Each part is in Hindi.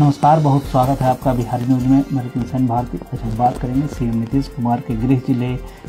नमस्कार, बहुत स्वागत है आपका बिहारी न्यूज़ में। रितिन सेन भारती आज हम बात करेंगे सीएम नीतीश कुमार के गृह ज़िले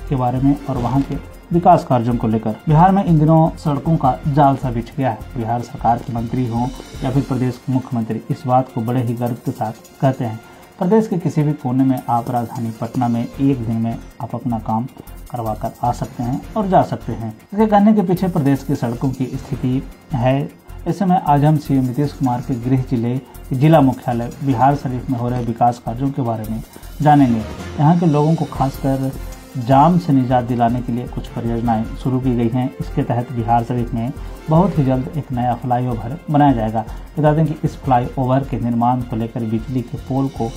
के बारे में और वहाँ के विकास कार्यों को लेकर। बिहार में इन दिनों सड़कों का जाल सा बिछ गया है। बिहार सरकार के मंत्री हों या फिर प्रदेश के मुख्यमंत्री, इस बात को बड़े ही गर्व के साथ कहते हैं। प्रदेश के किसी भी कोने में आप राजधानी पटना में एक दिन में आप अपना काम करवा कर आ सकते हैं और जा सकते हैं। इसके कहने के पीछे प्रदेश की सड़कों की स्थिति है ऐसे में आज हम सीएम नीतीश कुमार के गृह ज़िले, जिला मुख्यालय बिहार शरीफ में हो रहे विकास कार्यों के बारे में जानेंगे। यहाँ के लोगों को खासकर जाम से निजात दिलाने के लिए कुछ परियोजनाएँ शुरू की गई हैं। इसके तहत बिहार शरीफ में बहुत ही जल्द एक नया फ्लाईओवर बनाया जाएगा। बता दें कि इस फ्लाईओवर के निर्माण को लेकर बिजली के पोल को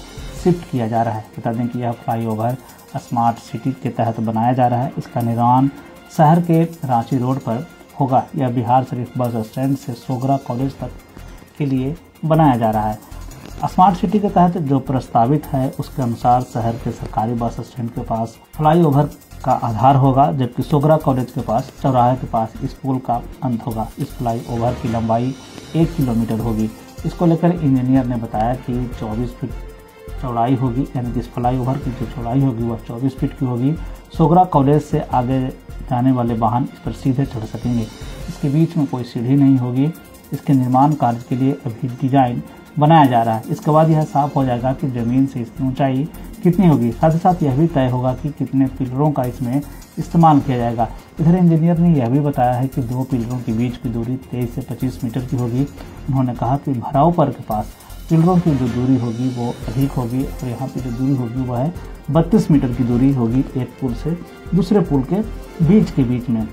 शिफ्ट किया जा रहा है। बता दें कि यह फ्लाईओवर स्मार्ट सिटी के तहत बनाया जा रहा है। इसका निर्माण शहर के रांची रोड पर होगा। यह बिहार शरीफ बस स्टैंड से सोगरा कॉलेज तक के लिए बनाया जा रहा है। स्मार्ट सिटी के तहत जो प्रस्तावित है, उसके अनुसार शहर के सरकारी बस स्टैंड के पास फ्लाईओवर का आधार होगा, जबकि सोगरा कॉलेज के पास चौराहे के पास इस पुल का अंत होगा। इस फ्लाईओवर की लंबाई एक किलोमीटर होगी। इसको लेकर इंजीनियर ने बताया कि 24 फीट चौड़ाई होगी, यानी कि इस फ्लाईओवर की जो चौड़ाई होगी, वह 24 फीट की होगी। सोगरा कॉलेज से आगे जाने वाले वाहन इस पर सीधे चढ़ सकेंगे। इसके बीच में कोई सीढ़ी नहीं होगी। इसके निर्माण कार्य के लिए अभी डिज़ाइन बनाया जा रहा है। इसके बाद यह साफ़ हो जाएगा कि ज़मीन से इसकी ऊंचाई कितनी होगी। साथ ही साथ यह भी तय होगा कि कितने पिलरों का इसमें इस्तेमाल किया जाएगा। इधर इंजीनियर ने यह भी बताया है कि दो पिलरों के बीच की दूरी 23 से 25 मीटर की होगी। उन्होंने कहा कि भराव पर के पास पिलरों की जो दूरी होगी वो अधिक होगी और यहाँ पे जो दूरी होगी वह है बत्तीस मीटर की दूरी होगी एक पुल से दूसरे पुल के बीच के बीच में।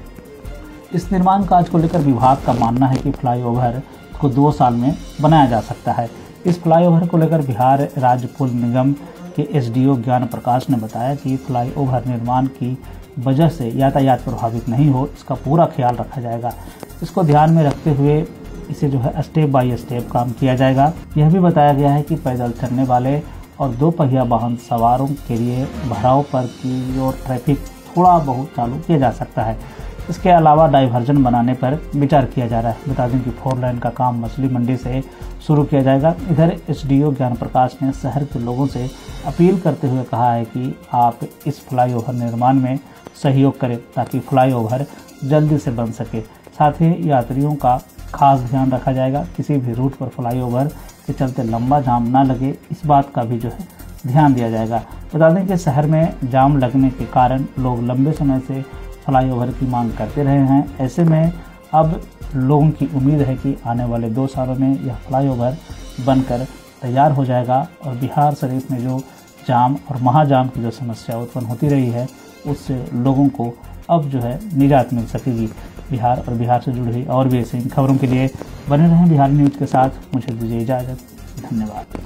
इस निर्माण कार्य को लेकर विभाग का मानना है कि फ्लाईओवर को दो साल में बनाया जा सकता है। इस फ्लाईओवर को लेकर बिहार राज्य पुल निगम के एसडीओ ज्ञान प्रकाश ने बताया कि फ्लाईओवर निर्माण की वजह से यातायात प्रभावित नहीं हो, इसका पूरा ख्याल रखा जाएगा। इसको ध्यान में रखते हुए इसे जो है स्टेप बाय स्टेप काम किया जाएगा। यह भी बताया गया है कि पैदल चलने वाले और दो पहिया वाहन सवारों के लिए भराव पर की और ट्रैफ़िक थोड़ा बहुत चालू किया जा सकता है। इसके अलावा डाइवर्जन बनाने पर विचार किया जा रहा है। बता दें कि फोर लाइन का काम मछली मंडी से शुरू किया जाएगा। इधर एसडीओ ज्ञान प्रकाश ने शहर के लोगों से अपील करते हुए कहा है कि आप इस फ्लाईओवर निर्माण में सहयोग करें ताकि फ्लाईओवर जल्दी से बन सके। साथ ही यात्रियों का खास ध्यान रखा जाएगा। किसी भी रूट पर फ्लाईओवर के चलते लंबा जाम ना लगे, इस बात का भी जो है ध्यान दिया जाएगा। बता दें कि शहर में जाम लगने के कारण लोग लंबे समय से फ्लाईओवर की मांग करते रहे हैं। ऐसे में अब लोगों की उम्मीद है कि आने वाले दो सालों में यह फ्लाईओवर बनकर तैयार हो जाएगा और बिहार शरीफ में जो जाम और महाजाम की जो समस्या उत्पन्न होती रही है, उससे लोगों को अब जो है निजात मिल सकेगी बिहार और बिहार से जुड़ी हुई और भी ऐसी खबरों के लिए बने रहें बिहार न्यूज़ के साथ। मुझे दीजिए इजाज़त। धन्यवाद।